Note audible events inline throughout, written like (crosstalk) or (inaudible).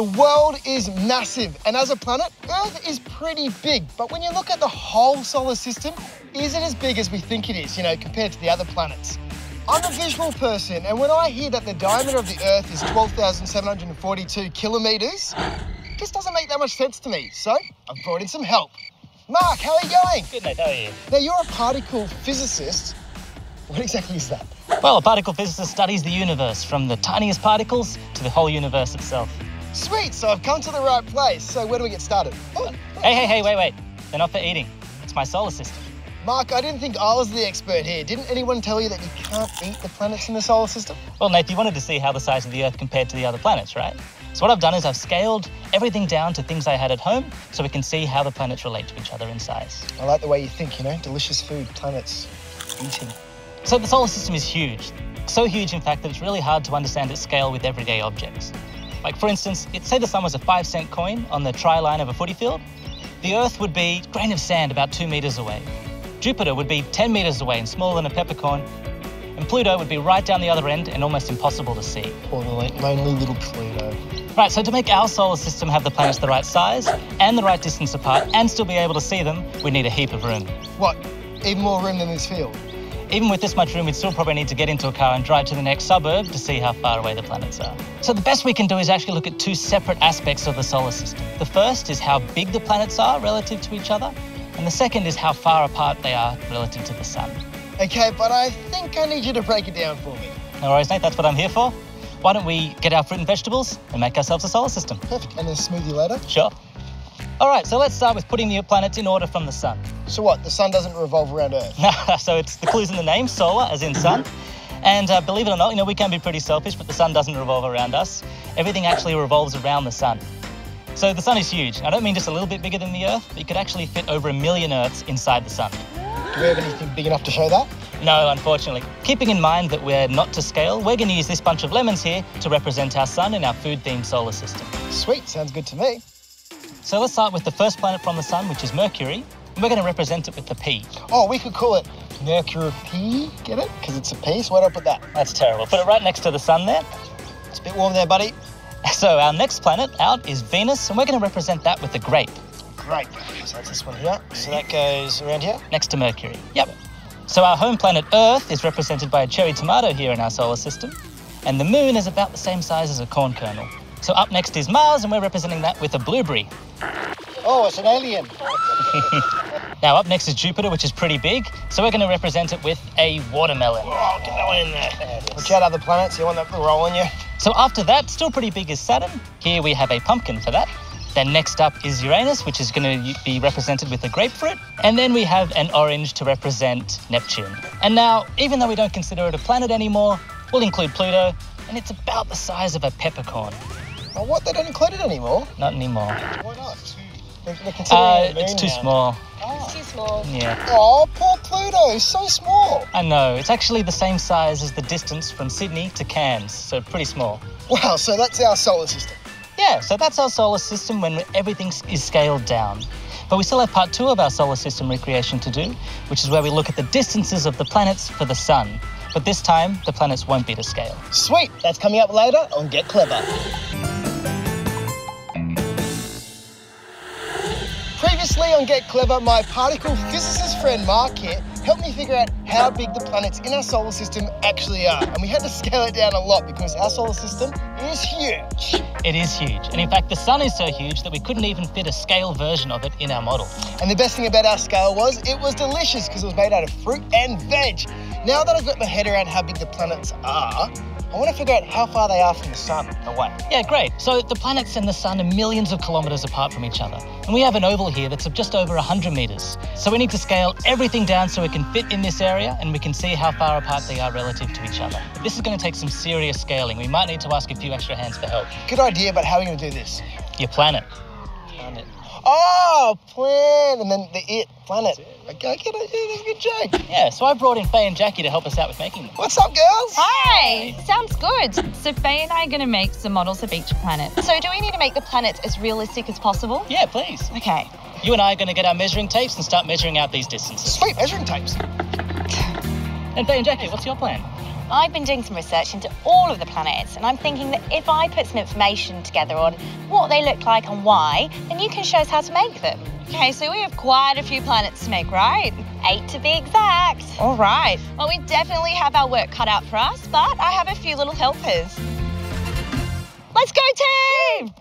The world is massive, and as a planet, Earth is pretty big. But when you look at the whole solar system, is it as big as we think it is, you know, compared to the other planets? I'm a visual person, and when I hear that the diameter of the Earth is 12,742 kilometres, it just doesn't make that much sense to me. So I've brought in some help. Mark, how are you going? Good, mate. How are you? Now, you're a particle physicist. What exactly is that? Well, a particle physicist studies the universe from the tiniest particles to the whole universe itself. Sweet, so I've come to the right place. So where do we get started? Oh, Hey, hey, hey, wait, wait. They're not for eating. It's my solar system. Mark, I didn't think I was the expert here. Didn't anyone tell you that you can't eat the planets in the solar system? Well, Nate, you wanted to see how the size of the Earth compared to the other planets, right? So what I've done is I've scaled everything down to things I had at home so we can see how the planets relate to each other in size. I like the way you think, you know, delicious food, planets, eating. So the solar system is huge. So huge, in fact, that it's really hard to understand its scale with everyday objects. Like, for instance, it, say the sun was a five cent coin on the try line of a footy field, the Earth would be a grain of sand about two meters away. Jupiter would be 10 meters away and smaller than a peppercorn, and Pluto would be right down the other end and almost impossible to see. Poor lo- lonely little Pluto. Right, so to make our solar system have the planets the right size and the right distance apart and still be able to see them, we need a heap of room. What? Even more room than this field? Even with this much room, we'd still probably need to get into a car and drive to the next suburb to see how far away the planets are. So the best we can do is actually look at two separate aspects of the solar system. The first is how big the planets are relative to each other, and the second is how far apart they are relative to the sun. Okay, but I think I need you to break it down for me. No worries, Nate, that's what I'm here for. Why don't we get our fruit and vegetables and make ourselves a solar system? Perfect. And a smoothie later. Sure. All right, so let's start with putting the planets in order from the sun. So what? The sun doesn't revolve around Earth. (laughs) so it's the clues in the name, solar, as in sun. And uh, believe it or not, you know, we can be pretty selfish, but the sun doesn't revolve around us. Everything actually revolves around the sun. So the sun is huge. I don't mean just a little bit bigger than the Earth, but you could actually fit over a million Earths inside the sun. Do we have anything big enough to show that? No, unfortunately. Keeping in mind that we're not to scale, we're going to use this bunch of lemons here to represent our sun in our food-themed solar system. Sweet, sounds good to me. So let's start with the first planet from the sun, which is Mercury. And we're going to represent it with the pea. Oh, we could call it Mercury P, get it? Because it's a pea, so where do I put that? That's terrible. Put it right next to the sun there. It's a bit warm there, buddy. (laughs) So our next planet out is Venus, and we're going to represent that with the grape Great. So that's this one here. So that goes around here. next to Mercury. Yep. So our home planet Earth is represented by a cherry tomato here in our solar system, and the moon is about the same size as a corn kernel. So up next is Mars, and we're representing that with a blueberry. Oh, it's an alien. (laughs) Now up next is Jupiter, which is pretty big, so we're going to represent it with a watermelon. Oh, get that one in there. Watch out, other planets. You want that to roll on you? So after that, still pretty big is Saturn. Here we have a pumpkin for that. Then next up is Uranus, which is going to be represented with a grapefruit. And then we have an orange to represent Neptune. And now, even though we don't consider it a planet anymore, we'll include Pluto, and it's about the size of a peppercorn. Oh, what? They don't include it anymore? Not anymore. Why not? They're, they're Uh, it's too now. small. It's too small. Yeah. Oh, poor Pluto. So small. I know. It's actually the same size as the distance from Sydney to Cairns, so pretty small. Wow, so that's our solar system. Yeah, so that's our solar system when everything is scaled down. But we still have part two of our solar system recreation to do, which is where we look at the distances of the planets for the sun. But this time, the planets won't be to scale. Sweet. That's coming up later on Get Clever. Previously on Get Clever, my particle physicist friend Mark here helped me figure out how big the planets in our solar system actually are. And we had to scale it down a lot because our solar system is huge. It is huge. And in fact, the sun is so huge that we couldn't even fit a scale version of it in our model. And the best thing about our scale was it was delicious because it was made out of fruit and veg. Now that I've got my head around how big the planets are, I want to figure out how far they are from the sun away. Yeah, great. So the planets and the sun are millions of kilometers apart from each other. And we have an oval here that's of just over 100 meters. So we need to scale everything down so it can fit in this area and we can see how far apart they are relative to each other. This is going to take some serious scaling. We might need to ask a few extra hands for help. Good idea, but how are we going to do this? Your planet. Planet. Oh, plan, and then the it, planet. Okay, I get it. Yeah, that's a good joke. Yeah, so I brought in Faye and Jackie to help us out with making them. What's up, girls? Hi! Sounds good. So Faye and I are going to make some models of each planet. So do we need to make the planets as realistic as possible? Yeah, please. Okay. You and I are going to get our measuring tapes and start measuring out these distances. Sweet measuring tapes. And Faye and Jackie, what's your plan? I've been doing some research into all of the planets, and I'm thinking that if I put some information together on what they look like and why, then you can show us how to make them. Okay, so we have quite a few planets to make, right? Eight to be exact. All right. Well, we definitely have our work cut out for us, but I have a few little helpers. Let's go, team!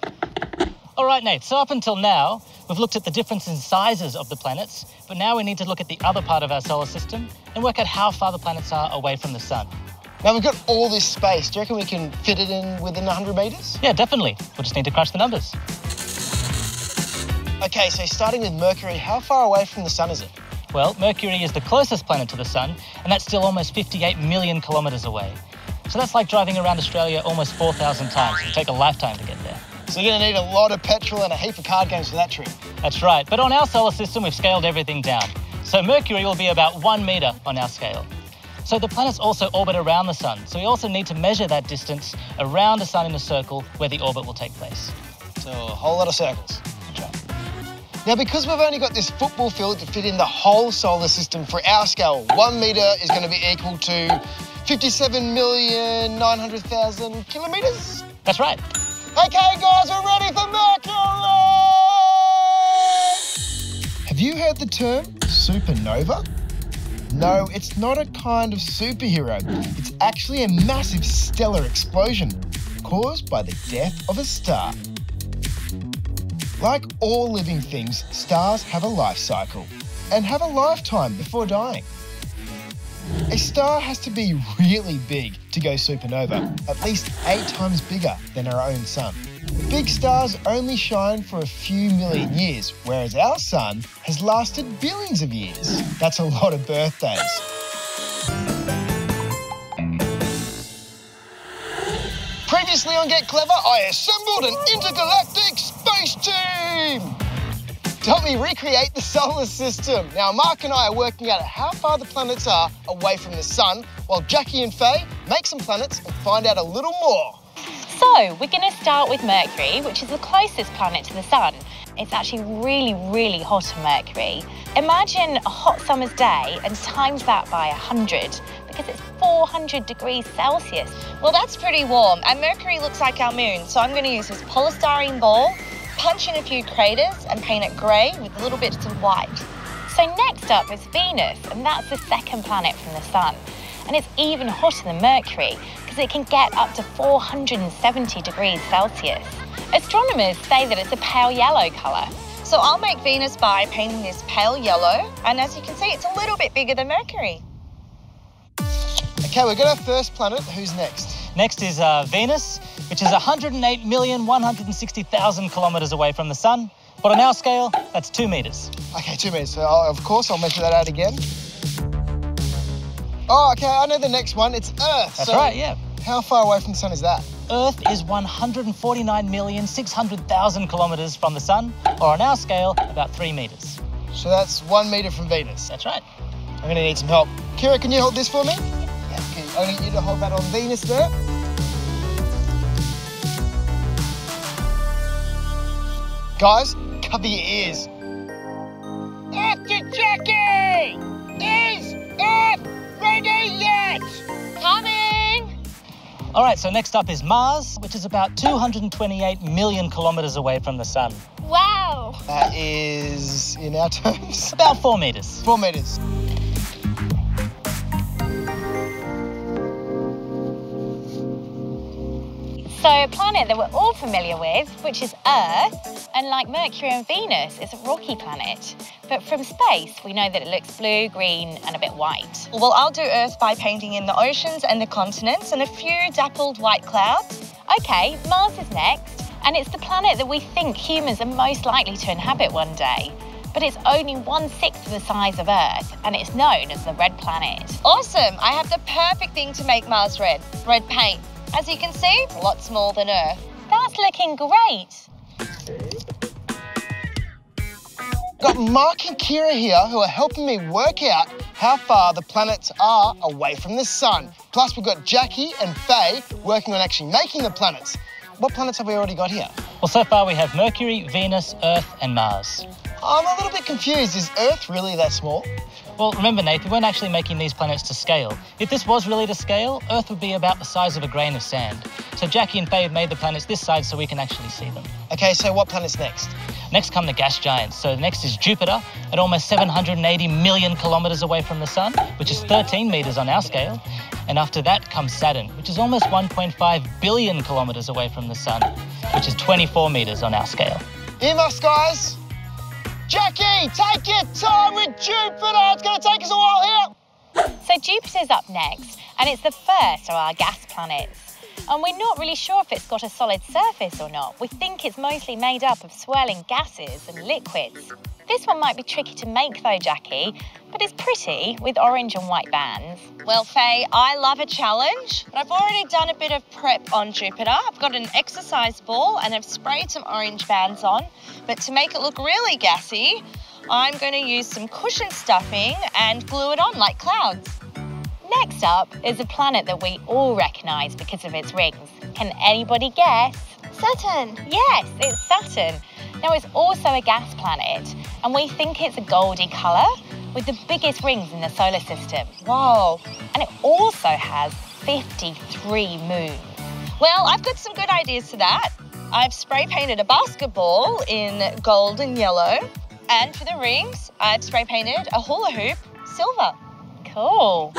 All right, Nate, so up until now, we've looked at the difference in sizes of the planets, but now we need to look at the other part of our solar system and work out how far the planets are away from the sun. Now we've got all this space. Do you reckon we can fit it in within 100 metres? Yeah, definitely. We'll just need to crunch the numbers. Okay, so starting with Mercury, how far away from the sun is it? Well, Mercury is the closest planet to the sun, and that's still almost 58 million kilometres away. So that's like driving around Australia almost 4,000 times. It'll take a lifetime to get there. So you're going to need a lot of petrol and a heap of card games for that trip. That's right, but on our solar system, we've scaled everything down. So Mercury will be about one metre on our scale. So the planets also orbit around the sun, so we also need to measure that distance around the sun in a circle where the orbit will take place. So a whole lot of circles. Now, because we've only got this football field to fit in the whole solar system for our scale, one metre is going to be equal to 57,900,000 kilometres? That's right. Okay, guys, we're ready for Mercury! Have you heard the term supernova? No, it's not a kind of superhero. It's actually a massive stellar explosion caused by the death of a star. Like all living things, stars have a life cycle and have a lifetime before dying. A star has to be really big to go supernova, at least eight times bigger than our own sun. Big stars only shine for a few million years, whereas our sun has lasted billions of years. That's a lot of birthdays. Previously on Get Clever, I assembled an intergalactic space team to help me recreate the solar system. Now, Mark and I are working out how far the planets are away from the sun, while Jackie and Faye make some planets and find out a little more. So, we're going to start with Mercury, which is the closest planet to the Sun. It's actually really, really hot on Mercury. Imagine a hot summer's day and times that by 100 because it's 400 degrees Celsius. Well, that's pretty warm, and Mercury looks like our moon, so I'm going to use this polystyrene ball, punch in a few craters, and paint it grey with little bits of white. So, next up is Venus, and that's the second planet from the Sun. And it's even hotter than Mercury because it can get up to 470 degrees Celsius. Astronomers say that it's a pale yellow colour. So I'll make Venus by painting this pale yellow, and as you can see, it's a little bit bigger than Mercury. Okay, we've got our first planet. Who's next? Next is uh, Venus, which is 108,160,000 kilometres away from the sun. But on our scale, that's two metres. Okay, two metres. So, I'll, of course, I'll measure that out again. Oh, okay, I know the next one. It's Earth. That's So right, yeah. How far away from the sun is that? Earth is 149,600,000 kilometres from the sun, or on our scale, about three metres. So that's one metre from Venus. That's right. I'm gonna need some help. Kira, can you hold this for me? Yeah. Okay, I need you to hold that on Venus there. Guys, cover your ears. After Jackie! Is Earth ready yet? Coming! All right, so next up is Mars, which is about 228 million kilometres away from the sun. Wow! That is, in our (laughs) terms, About four metres. four metres. So, a planet that we're all familiar with, which is Earth, and like Mercury and Venus, is a rocky planet. But from space, we know that it looks blue, green, and a bit white. Well, I'll do Earth by painting in the oceans and the continents and a few dappled white clouds. Okay, Mars is next, and it's the planet that we think humans are most likely to inhabit one day. But it's only one sixth of the size of Earth, and it's known as the Red Planet. Awesome! I have the perfect thing to make Mars red. Red paint. As you can see, lots more than Earth. That's looking great. Got Mark and Kira here who are helping me work out how far the planets are away from the sun. Plus, we've got Jackie and Faye working on actually making the planets. What planets have we already got here? Well, so far we have Mercury, Venus, Earth, and Mars. I'm a little bit confused. Is Earth really that small? Well, remember, Nate, we weren't actually making these planets to scale. If this was really to scale, Earth would be about the size of a grain of sand. So Jackie and Faye have made the planets this size so we can actually see them. Okay, so what planet's next? Next come the gas giants. So next is Jupiter at almost 780 million kilometers away from the sun, which is 13 meters on our scale. And after that comes Saturn, which is almost 1.5 billion kilometers away from the sun, which is 24 meters on our scale. Earmuffs, guys. Jackie, take your time with Jupiter. It's going to take us a while here. So Jupiter's up next, and it's the first of our gas planets. And we're not really sure if it's got a solid surface or not. We think it's mostly made up of swirling gases and liquids. This one might be tricky to make though, Jackie, but it's pretty with orange and white bands. Well, Faye, I love a challenge, but I've already done a bit of prep on Jupiter. I've got an exercise ball and I've sprayed some orange bands on, but to make it look really gassy, I'm going to use some cushion stuffing and glue it on like clouds. Next up is a planet that we all recognise because of its rings. Can anybody guess? Saturn. Yes, it's Saturn. Now, it's also a gas planet, and we think it's a goldy colour with the biggest rings in the solar system. Whoa. And it also has 53 moons. Well, I've got some good ideas for that. I've spray painted a basketball in gold and yellow. And for the rings, I've spray painted a hula hoop silver. Cool.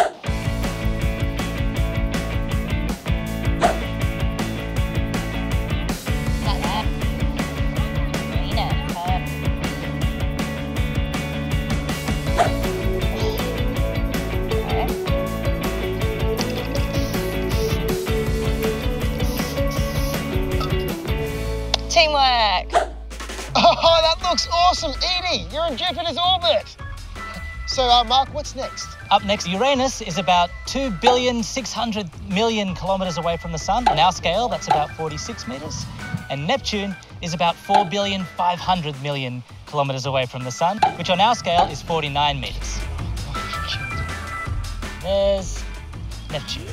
So, uh, Mark, what's next? Up next, Uranus is about 2 billion 600 million kilometers away from the sun. On our scale, that's about 46 meters. And Neptune is about 4 billion 500 million kilometers away from the sun, which on our scale is 49 meters. There's Neptune.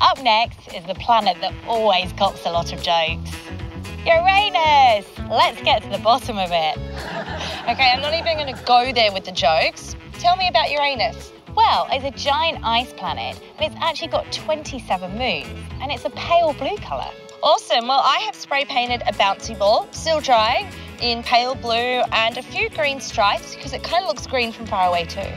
Up next is the planet that always cops a lot of jokes. Uranus! Let's get to the bottom of it. Okay, I'm not even going to go there with the jokes. Tell me about Uranus. Well, it's a giant ice planet, and it's actually got 27 moons, and it's a pale blue colour. Awesome. Well, I have spray painted a bouncy ball, still drying, in pale blue and a few green stripes because it kind of looks green from far away too.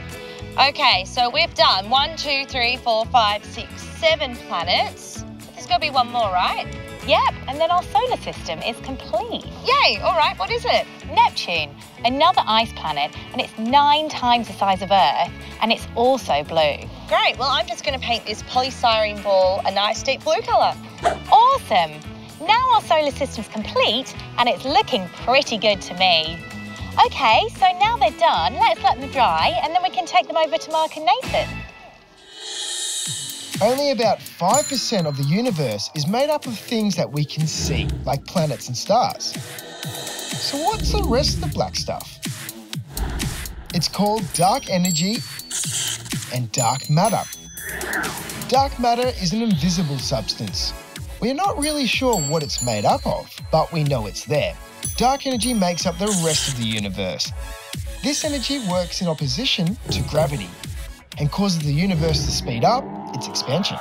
Okay, so we've done one, two, three, four, five, six, seven planets. There's got to be one more, right? Yep, and then our solar system is complete. Yay! All right, what is it? Neptune, another ice planet, and it's nine times the size of Earth, and it's also blue. Great. Well, I'm just going to paint this polystyrene ball a nice deep blue colour. Awesome! Now our solar system's complete, and it's looking pretty good to me. Okay, so now they're done, let's let them dry, and then we can take them over to Mark and Nathan. Only about 5% of the universe is made up of things that we can see, like planets and stars. So, what's the rest of the black stuff? It's called dark energy and dark matter. Dark matter is an invisible substance. We're not really sure what it's made up of, but we know it's there. Dark energy makes up the rest of the universe. This energy works in opposition to gravity and causes the universe to speed up its expansion.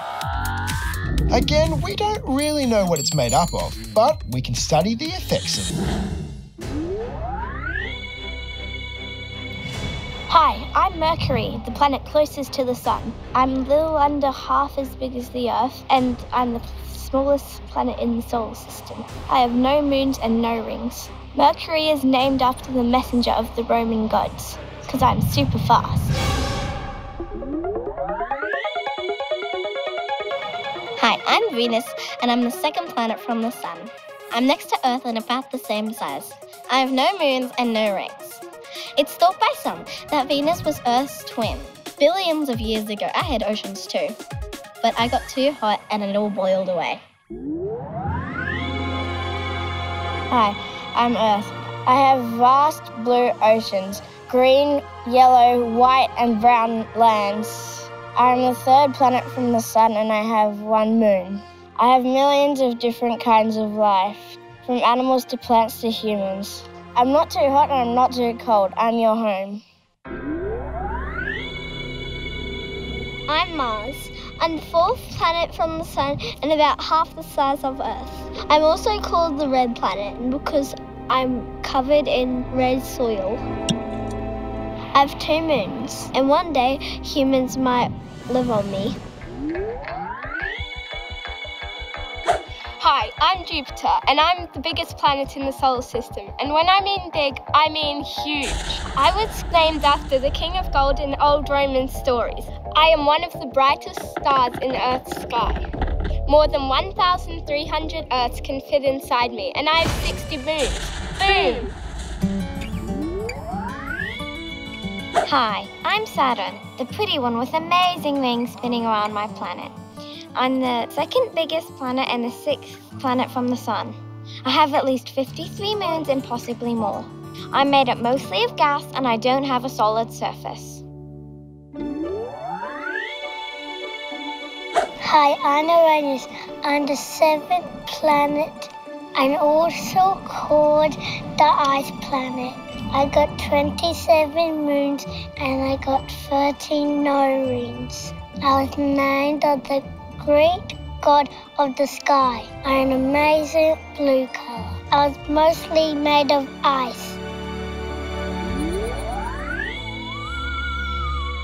Again, we don't really know what it's made up of, but we can study the effects of it. Hi, I'm Mercury, the planet closest to the Sun. I'm a little under half as big as the Earth, and I'm the smallest planet in the solar system. I have no moons and no rings. Mercury is named after the messenger of the Roman gods, because I'm super fast. I'm Venus, and I'm the second planet from the Sun. I'm next to Earth and about the same size. I have no moons and no rings. It's thought by some that Venus was Earth's twin. Billions of years ago, I had oceans too. But I got too hot and it all boiled away. Hi, I'm Earth. I have vast blue oceans, green, yellow, white, and brown lands. I'm the third planet from the Sun and I have one moon. I have millions of different kinds of life, from animals to plants to humans. I'm not too hot and I'm not too cold. I'm your home. I'm Mars. I'm the fourth planet from the Sun and about half the size of Earth. I'm also called the red planet because I'm covered in red soil. I have two moons, and one day humans might live on me. Hi, I'm Jupiter, and I'm the biggest planet in the solar system. And when I mean big, I mean huge. I was named after the King of Gold in old Roman stories. I am one of the brightest stars in Earth's sky. More than 1,300 Earths can fit inside me, and I have 60 moons. Boom! Hi, I'm Saturn, the pretty one with amazing rings spinning around my planet. I'm the second biggest planet and the sixth planet from the Sun. I have at least 53 moons and possibly more. I'm made up mostly of gas and I don't have a solid surface. Hi, I'm Uranus. I'm the seventh planet and also called the ice planet. I got 27 moons and I got 13 no rings. I was named of the Greek god of the sky. I'm an amazing blue color. I was mostly made of ice.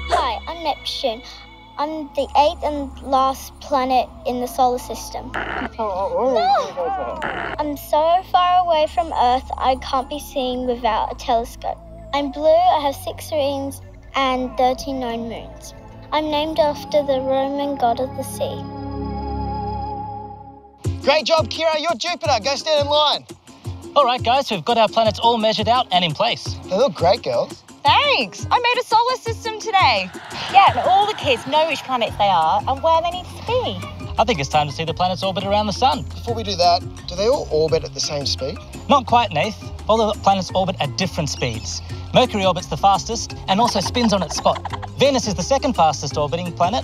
Hi, I'm Neptune. I'm the eighth and last planet in the solar system. No! (laughs) I'm so far away from Earth, I can't be seen without a telescope. I'm blue, I have six rings and 39 moons. I'm named after the Roman god of the sea. Great job, Kira. You're Jupiter. Go stand in line. All right, guys, we've got our planets all measured out and in place. They look great, girls. Thanks. I made a solar system today. Yeah, and all the kids know which planets they are and where they need to be. I think it's time to see the planets orbit around the sun. Before we do that, do they all orbit at the same speed? Not quite, Nath. All the planets orbit at different speeds. Mercury orbits the fastest and also spins on its spot. Venus is the second fastest orbiting planet.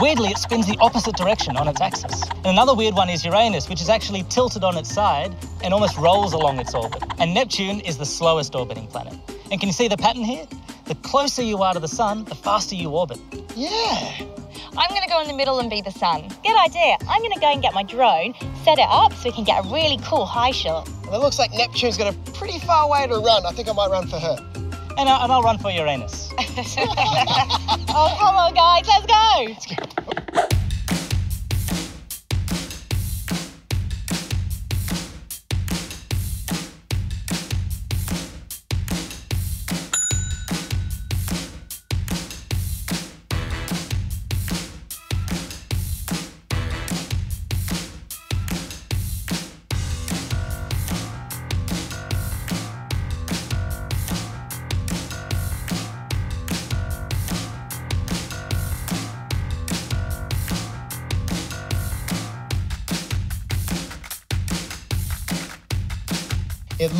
Weirdly, it spins the opposite direction on its axis. And another weird one is Uranus, which is actually tilted on its side and almost rolls along its orbit. And Neptune is the slowest orbiting planet. And can you see the pattern here? The closer you are to the sun, the faster you orbit. Yeah. I'm going to go in the middle and be the sun. Good idea. I'm going to go and get my drone, set it up so we can get a really cool high shot. And it looks like Neptune's got a pretty far way to run. I think I might run for her. And, I, and I'll run for Uranus. (laughs) Oh, come on, guys, let's go. It (laughs)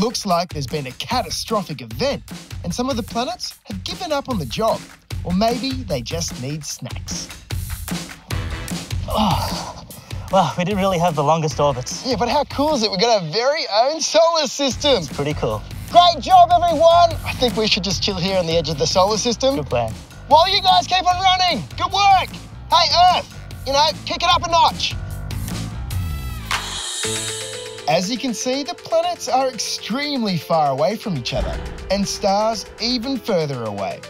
looks like there's been a catastrophic event, and some of the planets have given up on the job. Or maybe they just need snacks. Ah. Well, we didn't really have the longest orbits. Yeah, but how cool is it? We've got our very own solar system. It's Pretty cool. Great job, everyone. I think we should just chill here on the edge of the solar system Good plan. while you guys keep on running. Good work. Hey, Earth, you know, kick it up a notch. As you can see, the planets are extremely far away from each other, and stars even further away.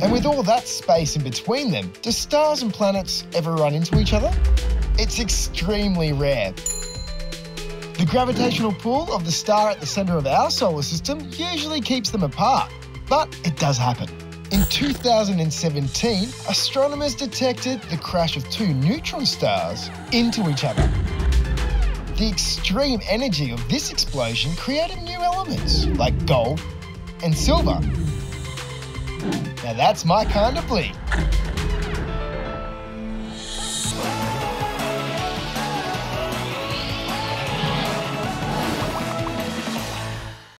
And with all that space in between them, do stars and planets ever run into each other? It's extremely rare. The gravitational pull of the star at the centre of our solar system usually keeps them apart, but it does happen. In 2017, astronomers detected the crash of two neutron stars into each other. The extreme energy of this explosion created new elements like gold and silver. Now that's my kind of bleed.